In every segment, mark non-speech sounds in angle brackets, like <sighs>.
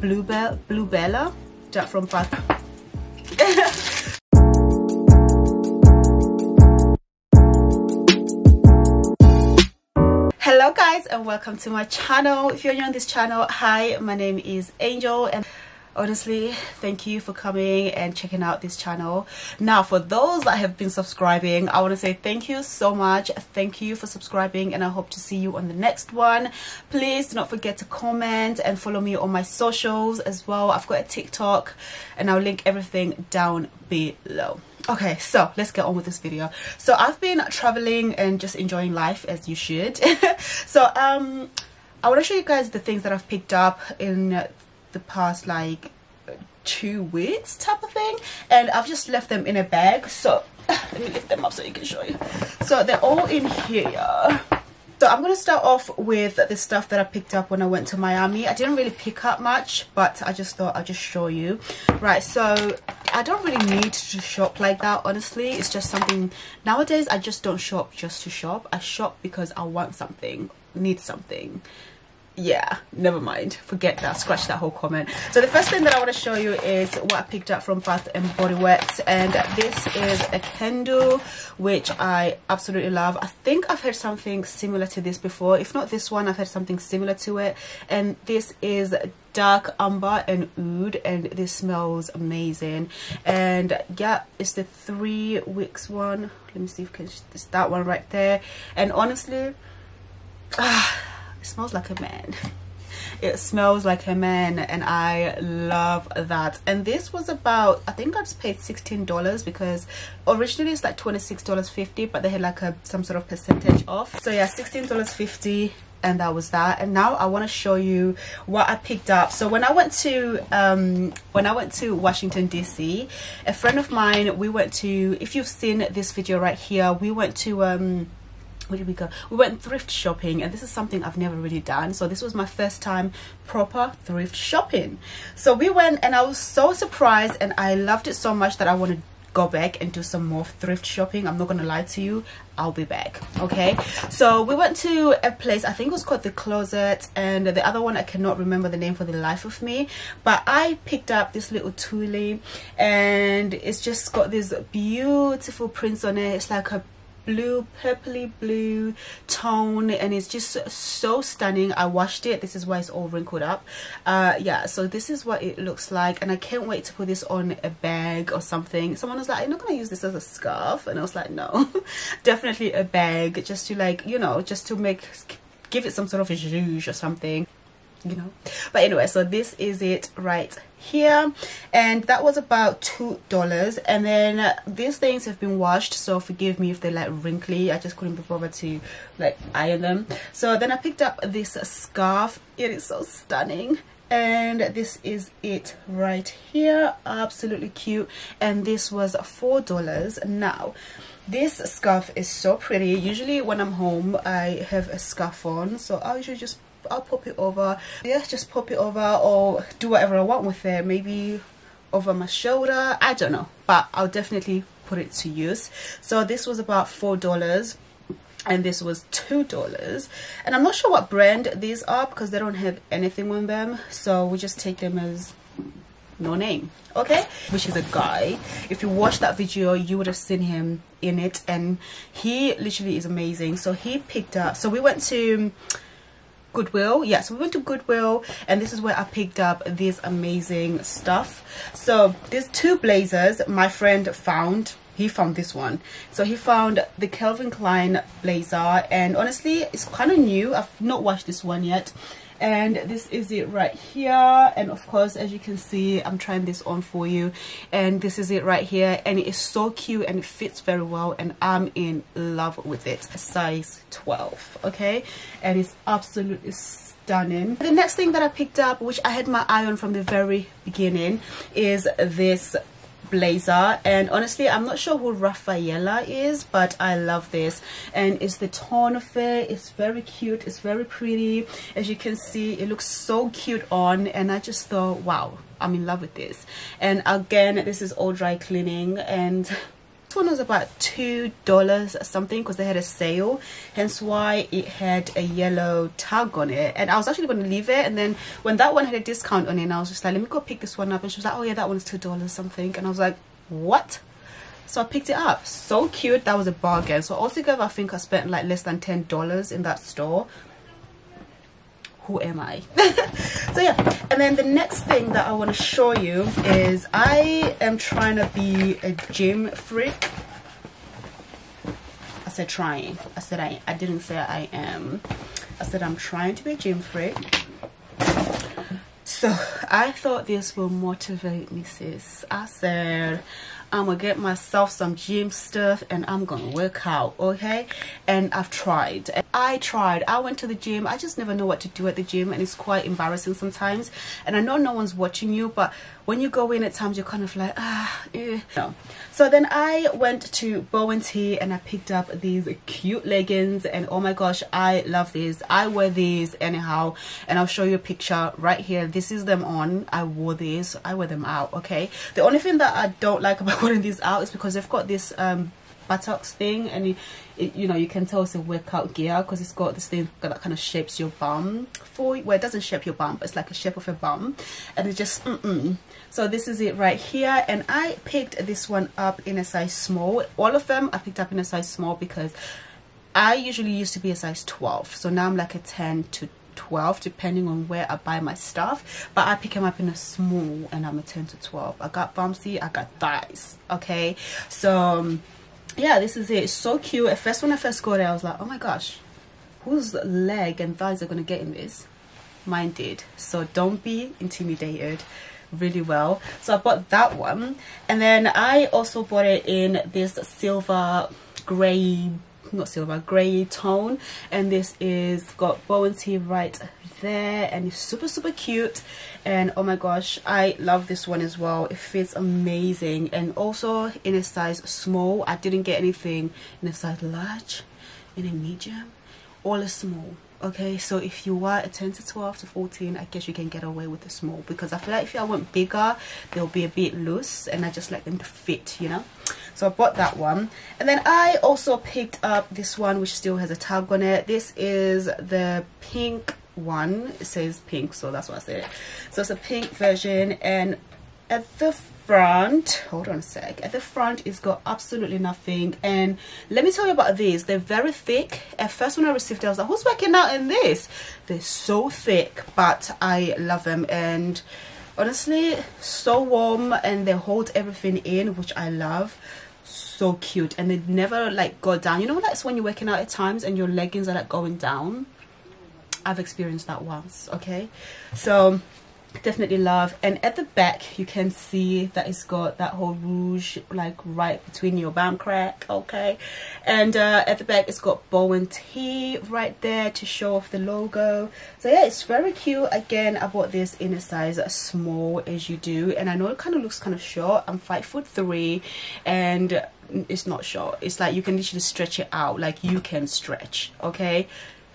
Bluebell Bluebella from Bath <laughs> hello guys and welcome to my channel. If you're new on this channel hi my name is angel and honestly thank you for coming and checking out this channel. Now for those that have been subscribing i want to say thank you so much. Thank you for subscribing and i hope to see you on the next one. Please do not forget to comment and follow me on my socials as well. I've got a tiktok and i'll link everything down below. Okay so let's get on with this video. So i've been traveling and just enjoying life as you should. <laughs> So um i want to show you guys the things that i've picked up in the past like two weeks type of thing and I've just left them in a bag so <laughs> let me lift them up so you can show you so they're all in here so I'm going to start off with the stuff that I picked up when I went to Miami. I didn't really pick up much, but I just thought I'll just show you. Right, so I don't really need to shop like that, honestly. It's just something... Nowadays, I just don't shop just to shop. I shop because I want something, need something yeah never mind. Forget that. Scratch that whole comment. So the first thing that i want to show you is what i picked up from bath and body works and this is a candle which i absolutely love. I think i've heard something similar to this before. If not this one i've heard something similar to it. And this is dark amber and oud and this smells amazing. And yeah it's the three weeks one. Let me see if it's that one right there. And honestly ah it smells like a man. <laughs> It smells like a man and i love that. And this was about i think i just paid 16 dollars because originally it's like 26 dollars 50 but they had like a some sort of percentage off. So yeah 16 dollars 50 and that was that. And now i want to show you what i picked up. So when i went to um when i went to washington dc a friend of mine we went to if you've seen this video right here we went to um where did we go? We went thrift shopping and this is something i've never really done. So this was my first time proper thrift shopping. So we went and i was so surprised and i loved it so much that i want to go back and do some more thrift shopping. I'm not gonna lie to you. I'll be back okay? So we went to a place i think it was called the closet and the other one i cannot remember the name for the life of me but i picked up this little tulle and it's just got these beautiful prints on it. It's like a blue purpley blue tone and it's just so stunning. I washed it. This is why it's all wrinkled up. Uh yeah so this is what it looks like and i can't wait to put this on a bag or something. Someone was like i'm not gonna use this as a scarf? And i was like no <laughs> definitely a bag just to like you know just to make give it some sort of a zhuzh or something you know? But anyway so this is it right here and that was about two dollars. And then uh, these things have been washed so forgive me if they're like wrinkly. I just couldn't be bothered to like iron them. So then i picked up this scarf. It is so stunning. And this is it right here. Absolutely cute. And this was four dollars. Now this scarf is so pretty. Usually when i'm home i have a scarf on. So i usually just I'll pop it over. Yeah just pop it over or do whatever I want with it. Maybe over my shoulder. I don't know but I'll definitely put it to use. So this was about four dollars and this was two dollars. And I'm not sure what brand these are because they don't have anything on them. So we just take them as no name okay? Which is a guy. If you watched that video you would have seen him in it. And he literally is amazing. So he picked up so we went to Goodwill. Yes, yeah, so we went to Goodwill and this is where I picked up this amazing stuff. So there's two blazers my friend found. He found this one. So he found the Calvin Klein blazer and honestly it's kind of new. I've not watched this one yet and this is it right here. And of course as you can see i'm trying this on for you. And this is it right here. And it is so cute and it fits very well. And i'm in love with it. Size 12 okay? And it's absolutely stunning. The next thing that i picked up which i had my eye on from the very beginning is this blazer and honestly i'm not sure who Rafaela is but i love this. And it's the tone of it. It's very cute. It's very pretty. As you can see it looks so cute on and i just thought wow i'm in love with this. And again this is all dry cleaning and <laughs> this one was about two dollars something because they had a sale. Hence why it had a yellow tag on it. And i was actually going to leave it. And then when that one had a discount on it and i was just like let me go pick this one up. And she was like oh yeah that one's two dollars something. And i was like what? So i picked it up. So cute. That was a bargain. So altogether i think i spent like less than ten dollars in that store who am I? <laughs> so yeah, and then the next thing that I want to show you is I am trying to be a gym freak. I said trying. I said I, I didn't say I am. I said I'm trying to be a gym freak. So I thought this will motivate me sis. I said I'm gonna get myself some gym stuff and I'm gonna work out okay? And I've tried. I tried. I went to the gym. I just never know what to do at the gym and it's quite embarrassing sometimes. And I know no one's watching you but when you go in at times you're kind of like ah eh. no. so then I went to Bo and Tee and I picked up these cute leggings and oh my gosh I love these I wear these anyhow and I'll show you a picture right here this is them on I wore these I wear them out okay the only thing that I don't like <laughs> about wearing these out is because they've got this um buttocks thing and you, it, you know you can tell it's a workout gear because it's got this thing that kind of shapes your bum for well it doesn't shape your bum but it's like a shape of a bum and it just mm -mm. So this is it right here. And I picked this one up in a size small. All of them I picked up in a size small because I usually used to be a size 12 so now I'm like a 10 to 12 depending on where I buy my stuff. But I pick them up in a small and I'm a 10 to 12 I got bumpsy I got thighs okay? So um, yeah this is it. So cute. At first when i first got it i was like oh my gosh whose leg and thighs are gonna get in this? Mine did. So don't be intimidated really well. So i bought that one. And then i also bought it in this silver gray not silver gray tone. And this is got Bo and Tee right there. And it's super super cute. And oh my gosh I love this one as well. It fits amazing. And also in a size small. I didn't get anything in a size large in a medium or a small okay so if you are a 10 to 12 to 14 i guess you can get away with the small because i feel like if i went bigger they'll be a bit loose and i just like them to fit you know? So i bought that one. And then i also picked up this one which still has a tag on it. This is the pink one. It says pink so that's what i said. So it's a pink version and at the front hold on a sec. At the front it's got absolutely nothing. And let me tell you about these. They're very thick. At first when i received it i was like who's working out in this? They're so thick but i love them. And honestly so warm and they hold everything in which i love. So cute. And they never like go down. You know that's when you're working out at times and your leggings are like going down? I've experienced that once okay? So definitely love. And at the back you can see that it's got that whole rouge like right between your bum crack okay? And uh, at the back it's got Bo and Tee right there to show off the logo. So yeah it's very cute. Again I bought this in a size small as you do. And I know it kind of looks kind of short. I'm five foot three and it's not short. It's like you can literally stretch it out. Like you can stretch okay?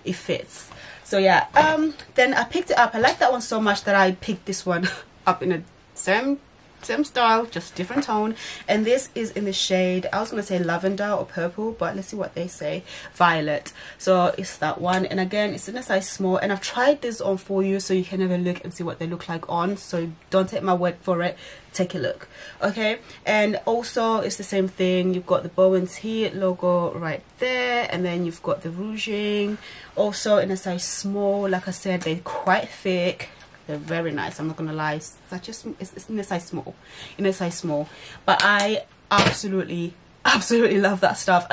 It fits so yeah um then i picked it up. I like that one so much that i picked this one <laughs> up in a same same style just different tone. And this is in the shade i was gonna say lavender or purple but let's see what they say. Violet. So it's that one. And again it's in a size small. And i've tried this on for you so you can have a look and see what they look like on. So don't take my word for it. Take a look. Okay? And also it's the same thing. You've got the Bo and Tee logo right there. And then you've got the rouging. Also in a size small. Like i said they're quite thick they're very nice i'm not gonna lie. Such a it's, it's in a size small in a size small. But i absolutely <laughs> absolutely love that stuff.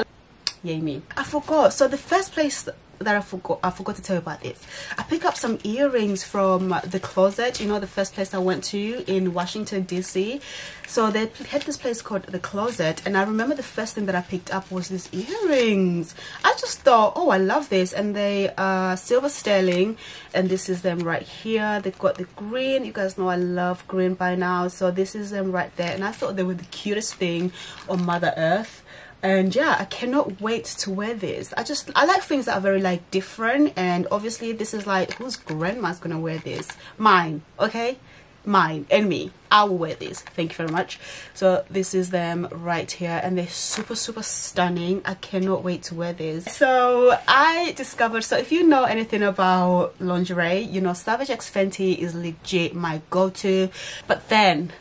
Yay me. I forgot so the first place that I forgot I forgot to tell you about this. I picked up some earrings from the closet, you know, the first place I went to in Washington DC. So they had this place called the closet and I remember the first thing that I picked up was these earrings. I just thought, oh I love this and they are silver sterling and this is them right here. They've got the green. You guys know I love green by now. So this is them right there and I thought they were the cutest thing on Mother Earth and yeah i cannot wait to wear this. I just i like things that are very like different. And obviously this is like whose grandma's gonna wear this? Mine okay? Mine and me. I will wear these thank you very much. So this is them right here. And they're super super stunning. I cannot wait to wear these so i discovered so if you know anything about lingerie you know savage x fenty is legit my go-to. But then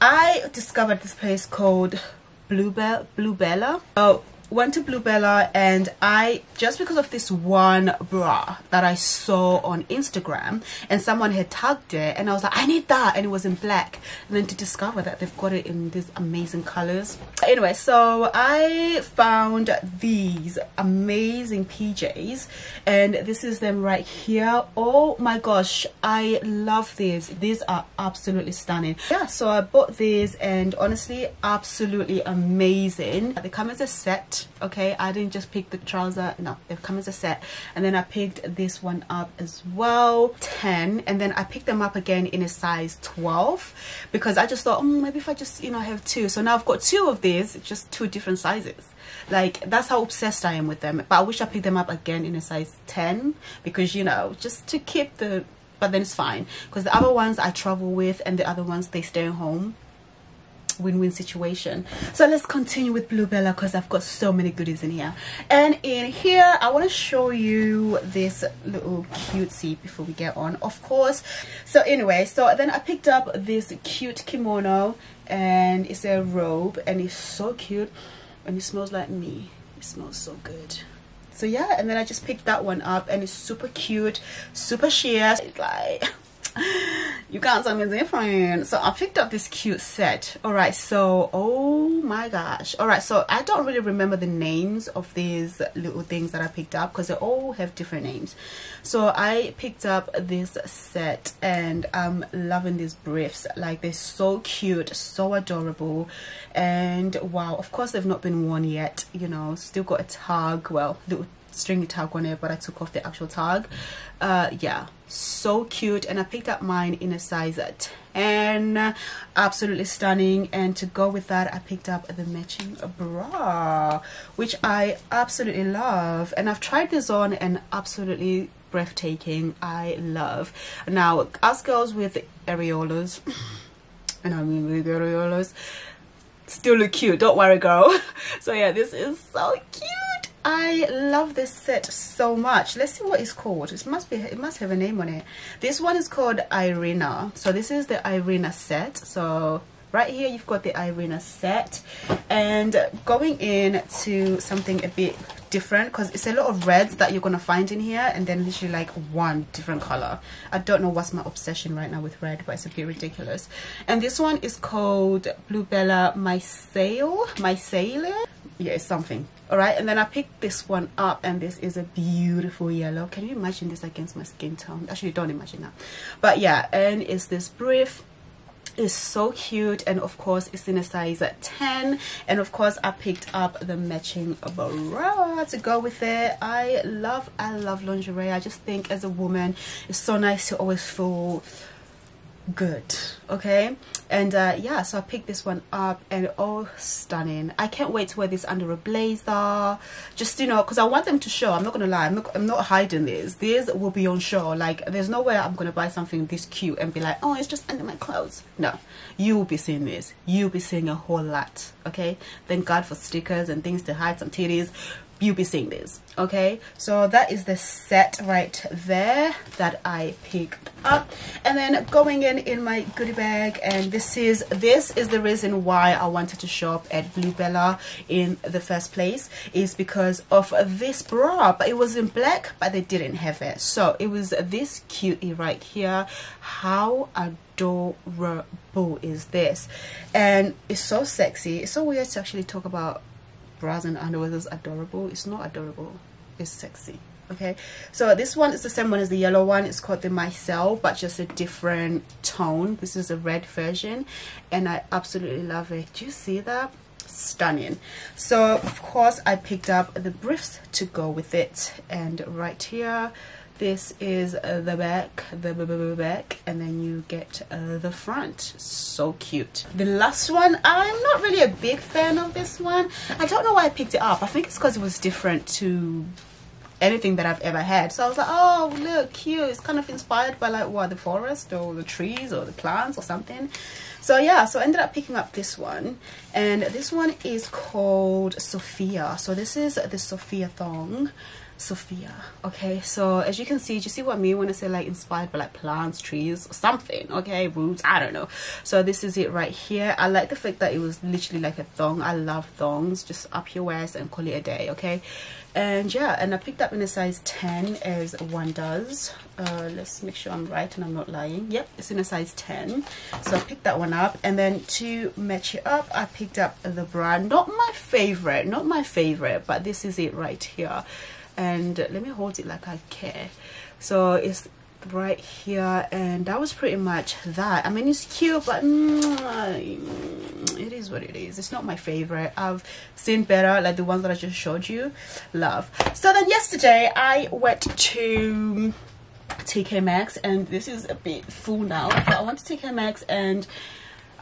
i discovered this place called bluebell bluebella? Oh went to Bluebella and I just because of this one bra that I saw on Instagram and someone had tagged it and I was like I need that and it was in black. And then to discover that they've got it in these amazing colors. Anyway so I found these amazing PJs and this is them right here. Oh my gosh I love these. These are absolutely stunning. Yeah so I bought these and honestly absolutely amazing. They come as a set okay? I didn't just pick the trouser no they've come as a set. And then i picked this one up as well 10 and then i picked them up again in a size 12 because i just thought oh, maybe if i just you know have two. So now i've got two of these just two different sizes. Like that's how obsessed i am with them. But i wish i picked them up again in a size 10 because you know just to keep the but then it's fine. Because the other ones i travel with and the other ones they stay home win-win situation. So let's continue with bluebella because i've got so many goodies in here. And in here i want to show you this little cutesy before we get on of course. So anyway so then i picked up this cute kimono and it's a robe and it's so cute and it smells like me. It smells so good. So yeah and then i just picked that one up and it's super cute super sheer. It's like <laughs> you got something different so i picked up this cute set. All right so oh my gosh. All right so i don't really remember the names of these little things that i picked up because they all have different names. So i picked up this set and i'm loving these briefs. Like they're so cute so adorable. And wow of course they've not been worn yet you know. Still got a tag well little stringy tag on it but i took off the actual tag. Uh yeah so cute. And i picked up mine in a size 10 absolutely stunning. And to go with that i picked up the matching bra which i absolutely love. And i've tried this on and absolutely breathtaking. I love. Now us girls with areolas <coughs> and i mean with areolas still look cute. Don't worry girl. <laughs> So yeah this is so cute I love this set so much. Let's see what it's called. It must be it must have a name on it. This one is called Irina. So this is the Irina set. So right here you've got the Irina set. And going into something a bit different because it's a lot of reds that you're gonna find in here and then literally like one different color. I don't know what's my obsession right now with red but it's a bit ridiculous. And this one is called bluebella mycale mycale? Yeah it's something. All right and then i picked this one up and this is a beautiful yellow. Can you imagine this against my skin tone? Actually don't imagine that. But yeah and it's this brief is so cute and of course it's in a size 10 and of course i picked up the matching bra to go with it. I love i love lingerie. I just think as a woman it's so nice to always feel good okay? And uh, yeah so I picked this one up and oh stunning. I can't wait to wear this under a blazer. Just you know because I want them to show I'm not gonna lie I'm not, I'm not hiding this. These will be on show. Like there's no way I'm gonna buy something this cute and be like oh it's just under my clothes. No. You will be seeing this. You'll be seeing a whole lot okay? Thank God for stickers and things to hide some titties you'll be seeing this okay? So that is the set right there that i picked up. And then going in in my goodie bag and this is this is the reason why i wanted to shop at bluebella in the first place is because of this bra but it was in black but they didn't have it. So it was this cutie right here. How adorable is this? And it's so sexy. It's so weird to actually talk about bras and underwear is adorable. It's not adorable. It's sexy. Okay? So this one is the same one as the yellow one. It's called the mycale but just a different tone. This is a red version and i absolutely love it. Do you see that? Stunning. So of course i picked up the briefs to go with it. And right here this is the back the back and then you get uh, the front so cute the last one i'm not really a big fan of this one i don't know why i picked it up i think it's because it was different to anything that I've ever had. So I was like, oh, look, cute. It's kind of inspired by like what the forest or the trees or the plants or something. So yeah, so I ended up picking up this one, and this one is called Sophia. So this is the Sophia thong. Sophia. Okay, so as you can see, do you see what I mean when I say like inspired by like plants, trees, something? Okay, roots, I don't know. So this is it right here. I like the fact that it was literally like a thong. I love thongs. Just up your waist and call it a day, okay? and yeah and i picked up in a size 10 as one does uh, let's make sure i'm right and i'm not lying yep it's in a size 10 so i picked that one up and then to match it up i picked up the bra not my favorite not my favorite but this is it right here and let me hold it like i care. So it's right here and that was pretty much that. I mean it's cute but mm, it is what it is. It's not my favorite. I've seen better like the ones that i just showed you. Love. So then yesterday i went to tk maxx and this is a bit full now but i went to tk maxx and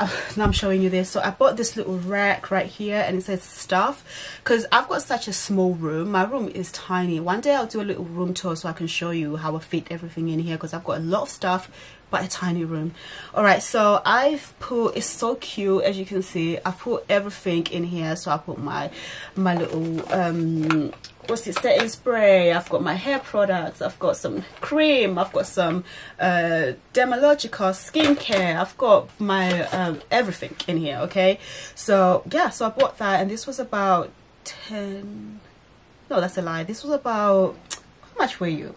<sighs> now I'm showing you this. So I bought this little rack right here and it says stuff. Because I've got such a small room. My room is tiny. One day I'll do a little room tour so I can show you how I fit everything in here because I've got a lot of stuff but a tiny room. All right so I've put it's so cute as you can see. I put everything in here. So I put my my little um what's it setting spray? I've got my hair products. I've got some cream. I've got some uh skincare. I've got my um everything in here okay? So yeah so i bought that and this was about 10 no that's a lie. This was about how much were you?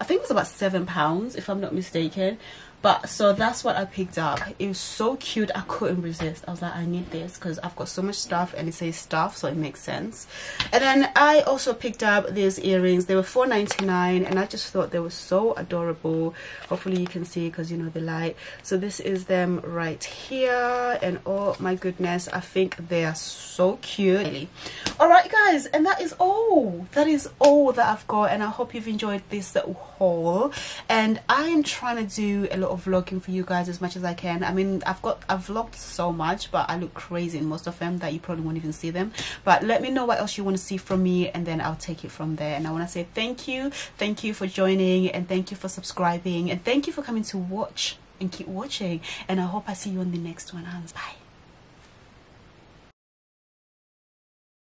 I think it was about seven pounds if i'm not mistaken but so that's what i picked up. It was so cute i couldn't resist. I was like i need this because i've got so much stuff and it says stuff so it makes sense. And then i also picked up these earrings. They were 4.99 and i just thought they were so adorable. Hopefully you can see because you know the light. So this is them right here and oh my goodness i think they are so cute. All right guys and that is all. That is all that i've got and i hope you've enjoyed this little haul and i am trying to do a lot of vlogging for you guys as much as I can. I mean, I've got I've vlogged so much, but I look crazy in most of them that you probably won't even see them. But let me know what else you want to see from me, and then I'll take it from there. And I want to say thank you, thank you for joining, and thank you for subscribing, and thank you for coming to watch and keep watching. And I hope I see you on the next one. Bye.